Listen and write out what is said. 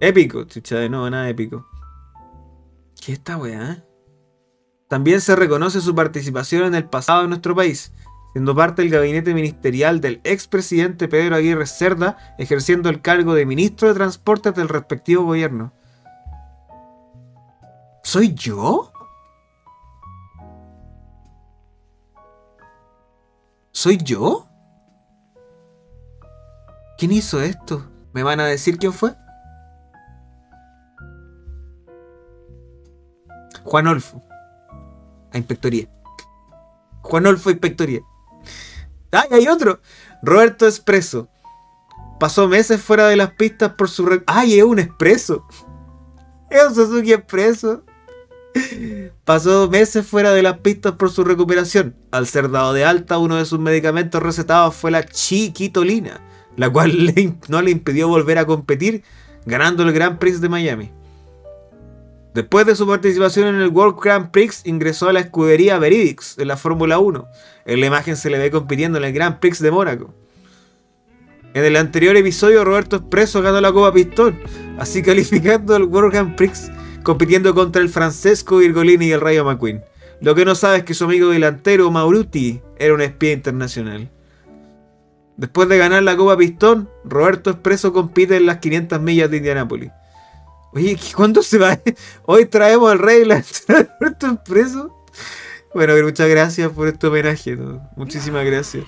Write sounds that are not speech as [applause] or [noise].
Épico, chucha, de nuevo, nada épico. ¿Qué esta weá? También se reconoce su participación en el pasado de nuestro país, siendo parte del gabinete ministerial del expresidente Pedro Aguirre Cerda, ejerciendo el cargo de ministro de Transportes del respectivo gobierno. ¿Soy yo? ¿Soy yo? ¿Quién hizo esto? ¿Me van a decir quién fue? Juan Olfo. A inspectoría. Juan Olfo, inspectoría. ¡Ay, hay otro! Roberto Espresso. Pasó meses fuera de las pistas por su... re- ¡Ay, es un expreso! Es un Suzuki Expreso. Pasó meses fuera de las pistas por su recuperación. Al ser dado de alta, uno de sus medicamentos recetados fue la chiquitolina, la cual [laughs] le no le impidió volver a competir, ganando el Grand Prix de Miami. Después de su participación en el World Grand Prix, ingresó a la escudería Veridix en la Fórmula 1. En la imagen se le ve compitiendo en el Grand Prix de Mónaco. En el anterior episodio, Roberto Espresso ganó la Copa Pistón, así [laughs] calificando el World Grand Prix, compitiendo contra el Francesco Virgolini y el Rayo McQueen. Lo que no sabe es que su amigo delantero Mauruti era un espía internacional. Después de ganar la Copa Pistón, Roberto Espresso compite en las 500 millas de Indianápolis. Oye, ¿qué- ¿cuándo se va? [laughs] Hoy traemos al rey la [laughs] Espresso. Bueno, muchas gracias por este homenaje. Muchísimas gracias.